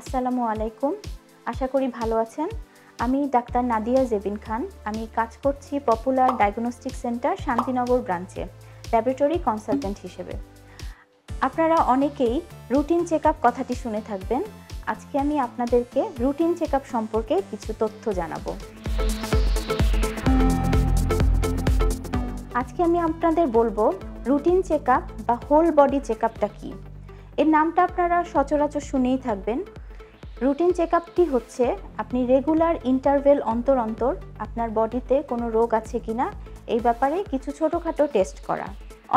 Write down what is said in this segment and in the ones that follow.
আসসালামু আলাইকুম। আশা করি ভালো আছেন। আমি ডাক্তার নাদিয়া জেবিন খান। আমি কাজ করছি পপুলার ডায়াগনস্টিক সেন্টার শান্তিনগর ব্রাঞ্চে, ল্যাবরেটরি কনসালটেন্ট হিসেবে। আপনারা অনেকেই রুটিন চেক কথাটি শুনে থাকবেন। আজকে আমি আপনাদেরকে রুটিন চেক সম্পর্কে কিছু তথ্য জানাব। আজকে আমি আপনাদের বলব রুটিন চেক বা হোল বডি চেক আপটা কী? এর নামটা আপনারা সচরাচর শুনেই থাকবেন। রুটিন চেক হচ্ছে আপনি রেগুলার ইন্টারভেল অন্তর অন্তর আপনার বডিতে কোনো রোগ আছে কিনা এই ব্যাপারে কিছু ছোটোখাটো টেস্ট করা।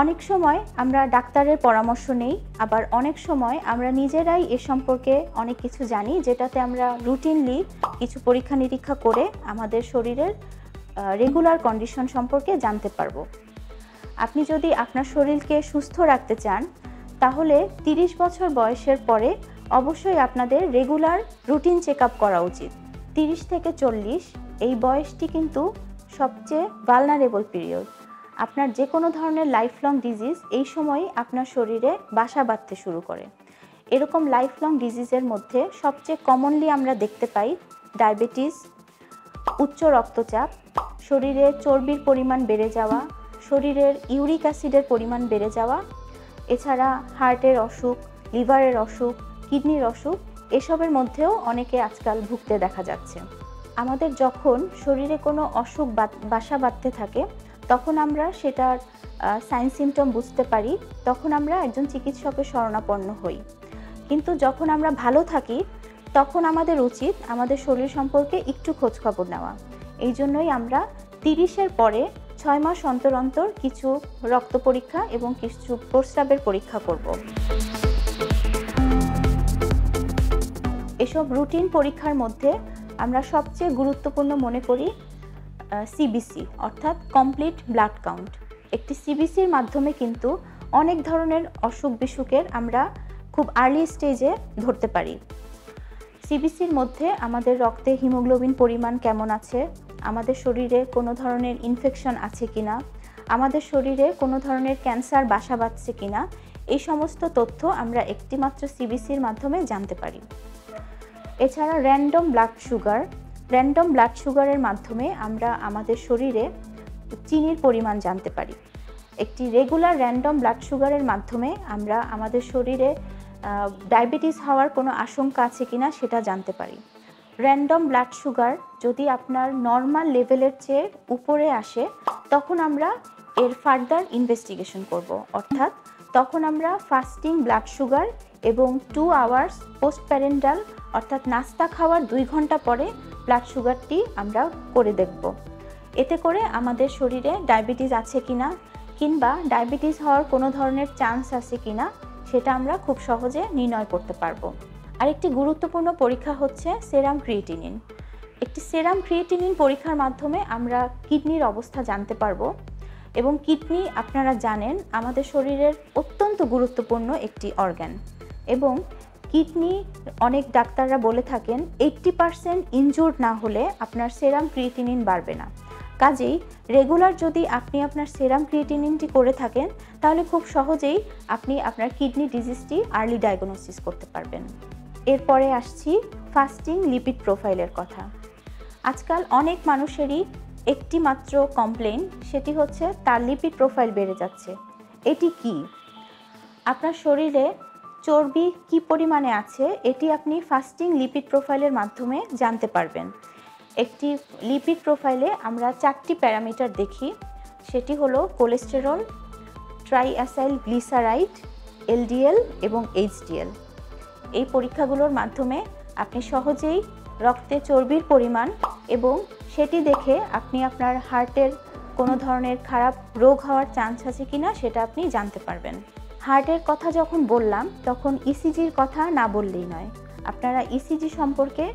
অনেক সময় আমরা ডাক্তারের পরামর্শ নেই, আবার অনেক সময় আমরা নিজেরাই এ সম্পর্কে অনেক কিছু জানি, যেটাতে আমরা রুটিনলি কিছু পরীক্ষা নিরীক্ষা করে আমাদের শরীরের রেগুলার কন্ডিশন সম্পর্কে জানতে পারব। আপনি যদি আপনার শরীরকে সুস্থ রাখতে চান, তাহলে ৩০ বছর বয়সের পরে অবশ্যই আপনাদের রেগুলার রুটিন চেক করা উচিত। 30 থেকে চল্লিশ, এই বয়সটি কিন্তু সবচেয়ে ভালনারেবল পিরিয়ড আপনার যে কোনো ধরনের লাইফ লং ডিজিজ এই সময় আপনার শরীরে বাসা বাঁধতে শুরু করে। এরকম লাইফ লং ডিজিজের মধ্যে সবচেয়ে কমনলি আমরা দেখতে পাই ডায়াবেটিস উচ্চ রক্তচাপ, শরীরে চর্বির পরিমাণ বেড়ে যাওয়া, শরীরের ইউরিক অ্যাসিডের পরিমাণ বেড়ে যাওয়া, এছাড়া হার্টের অসুখ লিভারের অসুখ কিডনির অসুখ, এসবের মধ্যেও অনেকে আজকাল ভুগতে দেখা যাচ্ছে। আমাদের যখন শরীরে কোনো অসুখ বাসা বাঁধতে থাকে, তখন আমরা সেটার সাইন সিমটম বুঝতে পারি, তখন আমরা একজন চিকিৎসকের শরণাপন্ন হই। কিন্তু যখন আমরা ভালো থাকি, তখন আমাদের উচিত আমাদের শরীর সম্পর্কে একটু খোঁজখবর নেওয়া। এই জন্যই আমরা তিরিশের পরে ছয় মাস অন্তর অন্তর কিছু রক্ত পরীক্ষা এবং কিছু প্রস্রাবের পরীক্ষা করব। এসব রুটিন পরীক্ষার মধ্যে আমরা সবচেয়ে গুরুত্বপূর্ণ মনে করি সিবিসি অর্থাৎ কমপ্লিট ব্লাড কাউন্ট একটি সিবিসির মাধ্যমে কিন্তু অনেক ধরনের অসুখ বিসুখের আমরা খুব আর্লি স্টেজে ধরতে পারি। সিবিসির মধ্যে আমাদের রক্তে হিমোগ্লোবিন পরিমাণ কেমন আছে, আমাদের শরীরে কোনো ধরনের ইনফেকশন আছে কি না আমাদের শরীরে কোনো ধরনের ক্যান্সার বাসা বাঁধছে কি না এই সমস্ত তথ্য আমরা একটিমাত্র সিবিসির মাধ্যমে জানতে পারি। এছাড়া random blood sugar random blood সুগারের মাধ্যমে আমরা আমাদের শরীরে চিনির পরিমাণ জানতে পারি। একটি রেগুলার র্যান্ডম ব্লাড সুগারের মাধ্যমে আমরা আমাদের শরীরে ডায়াবেটিস হওয়ার কোনো আশঙ্কা আছে কিনা সেটা জানতে পারি। র্যান্ডম ব্লাড সুগার যদি আপনার নর্মাল লেভেলের চেয়ে উপরে আসে, তখন আমরা এর ফার্দার ইনভেস্টিগেশন করব। অর্থাৎ তখন আমরা ফাস্টিং ব্লাড সুগার এবং টু আওয়ার্স পোস্ট প্যারেন্টাল অর্থাৎ নাস্তা খাওয়ার দুই ঘণ্টা পরে ব্লাড সুগারটি আমরা করে দেখব। এতে করে আমাদের শরীরে ডায়াবেটিস আছে কি না কিংবা ডায়াবেটিস হওয়ার কোনো ধরনের চান্স আছে কি না সেটা আমরা খুব সহজে নির্ণয় করতে পারব। আরেকটি গুরুত্বপূর্ণ পরীক্ষা হচ্ছে সেরাম ক্রিয়েটিনিন একটি সেরাম ক্রিয়েটিনিন পরীক্ষার মাধ্যমে আমরা কিডনির অবস্থা জানতে পারব, এবং কিডনি, আপনারা জানেন, আমাদের শরীরের অত্যন্ত গুরুত্বপূর্ণ একটি অর্গ্যান এবং কিডনি অনেক ডাক্তাররা বলে থাকেন এইট্টি পারসেন্ট ইনজুর্ড না হলে আপনার সেরাম ক্রিয়েটিনিন বাড়বে না। কাজেই রেগুলার যদি আপনি আপনার সেরাম ক্রিয়েটিনিনটি করে থাকেন, তাহলে খুব সহজেই আপনি আপনার কিডনি ডিজিজটি আর্লি ডায়াগনোসিস করতে পারবেন। এরপরে আসছি ফাস্টিং লিপিড প্রোফাইলের কথা। আজকাল অনেক মানুষেরই একটি মাত্র কমপ্লেন সেটি হচ্ছে তার লিপিড প্রোফাইল বেড়ে যাচ্ছে। এটি কি? আপনার শরীরে চর্বি কি পরিমাণে আছে, এটি আপনি ফাস্টিং লিপিড প্রোফাইলের মাধ্যমে জানতে পারবেন। একটি লিপিড প্রোফাইলে আমরা চারটি প্যারামিটার দেখি, সেটি হলো কোলেস্টেরল ট্রাইঅ্যাসাইল গ্লিসারাইড এলডিএল এবং এইচডিএল এই পরীক্ষাগুলোর মাধ্যমে আপনি সহজেই রক্তে চর্বির পরিমাণ এবং সেটি দেখে আপনি আপনার হার্টের কোনো ধরনের খারাপ রোগ হওয়ার চান্স আছে কিনা সেটা আপনি জানতে পারবেন। হার্টের কথা যখন বললাম, তখন ইসিজির কথা না বললেই নয়। আপনারা ইসিজি সম্পর্কে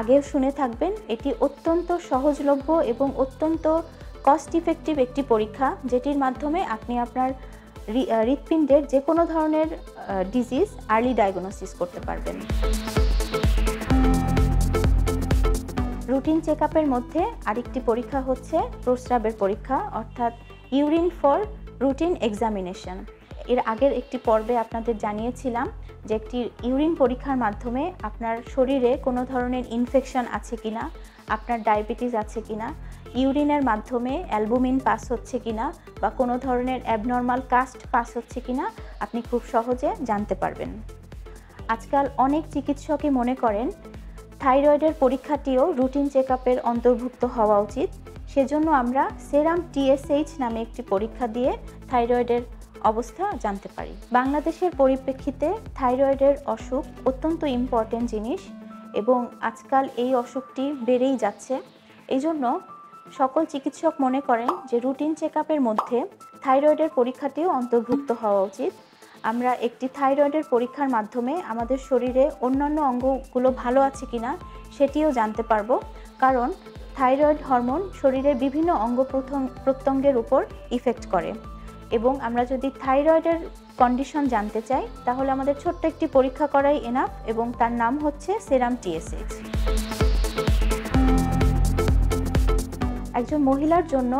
আগেও শুনে থাকবেন, এটি অত্যন্ত সহজলভ্য এবং অত্যন্ত কস্ট ইফেক্টিভ একটি পরীক্ষা, যেটির মাধ্যমে আপনি আপনার হৃৎপিণ্ডের যে কোনো ধরনের ডিজিজ আর্লি ডায়াগনোসিস করতে পারবেন। রুটিন চেক মধ্যে আরেকটি পরীক্ষা হচ্ছে প্রস্রাবের পরীক্ষা, অর্থাৎ ইউরিন ফর রুটিন এক্সামিনেশন এর আগের একটি পর্বে আপনাদের জানিয়েছিলাম যে একটি ইউরিন পরীক্ষার মাধ্যমে আপনার শরীরে কোনো ধরনের ইনফেকশন আছে কিনা, আপনার ডায়াবেটিস আছে কিনা, ইউরিনের মাধ্যমে অ্যালবুমিন পাস হচ্ছে কিনা বা কোনো ধরনের অ্যাবনর্মাল কাস্ট পাস হচ্ছে কিনা আপনি খুব সহজে জানতে পারবেন। আজকাল অনেক চিকিৎসকই মনে করেন থাইরয়েডের পরীক্ষাটিও রুটিন চেক অন্তর্ভুক্ত হওয়া উচিত। সেজন্য আমরা সেরাম টিএসএইচ নামে একটি পরীক্ষা দিয়ে থাইরয়েডের অবস্থা জানতে পারি। বাংলাদেশের পরিপ্রেক্ষিতে থাইরয়েডের অসুখ অত্যন্ত ইম্পর্টেন্ট জিনিস এবং আজকাল এই অসুখটি বেড়েই যাচ্ছে। এই জন্য সকল চিকিৎসক মনে করেন যে রুটিন চেক মধ্যে থাইরয়েডের পরীক্ষাটিও অন্তর্ভুক্ত হওয়া উচিত। আমরা একটি থাইরয়েডের পরীক্ষার মাধ্যমে আমাদের শরীরে অন্যান্য অঙ্গগুলো ভালো আছে কিনা সেটিও জানতে পারব। কারণ থাইরয়েড হরমোন শরীরের বিভিন্ন অঙ্গ প্রত্যঙ্গের উপর ইফেক্ট করে। এবং আমরা যদি থাইরয়েডের কন্ডিশন জানতে চাই, তাহলে আমাদের ছোট্ট একটি পরীক্ষা করাই এনাফ এবং তার নাম হচ্ছে সেরাম টিএসএইচ একজন মহিলার জন্য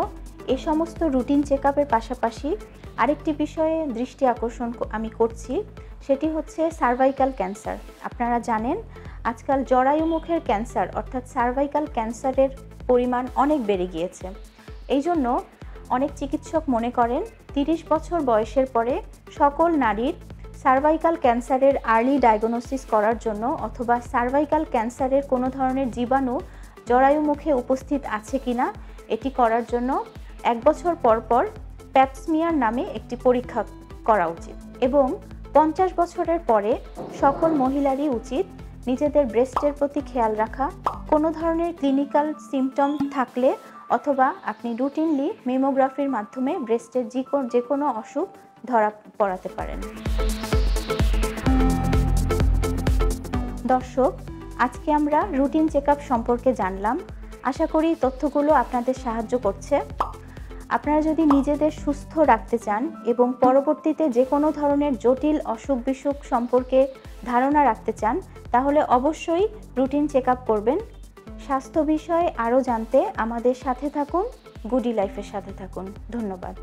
এ সমস্ত রুটিন চেক আপের পাশাপাশি আরেকটি বিষয়ে দৃষ্টি আকর্ষণ আমি করছি, সেটি হচ্ছে সার্ভাইকাল ক্যান্সার আপনারা জানেন, আজকাল জরায়ু মুখের ক্যান্সার অর্থাৎ সার্ভাইকাল ক্যান্সারের পরিমাণ অনেক বেড়ে গিয়েছে। এই জন্য অনেক চিকিৎসক মনে করেন, তিরিশ বছর বয়সের পরে সকল নারীর সার্ভাইকাল ক্যান্সারের আর্লি ডায়াগনোসিস করার জন্য অথবা সার্ভাইকাল ক্যান্সারের কোনো ধরনের জীবাণু জরায়ু মুখে উপস্থিত আছে কিনা, এটি করার জন্য এক বছর পর পর প্যাপসমিয়ার নামে একটি পরীক্ষা করা উচিত এবং পঞ্চাশ বছরের পরে সকল মহিলারই উচিত নিজেদের ব্রেস্টের প্রতি খেয়াল রাখা। কোনো ধরনের ক্লিনিক্যাল সিমটম থাকলে অথবা আপনি রুটিনলি মেমোগ্রাফির মাধ্যমে ব্রেস্টের যে কোনো যে কোনো অসুখ ধরা পড়াতে পারেন। দর্শক, আজকে আমরা রুটিন চেক সম্পর্কে জানলাম। আশা করি তথ্যগুলো আপনাদের সাহায্য করছে। আপনারা যদি নিজেদের সুস্থ রাখতে চান এবং পরবর্তীতে যে কোনো ধরনের জটিল অসুখ বিসুখ সম্পর্কে ধারণা রাখতে চান, তাহলে অবশ্যই রুটিন চেক করবেন। স্বাস্থ্য বিষয়ে আরও জানতে আমাদের সাথে থাকুন গুডি লাইফের সাথে থাকুন। ধন্যবাদ।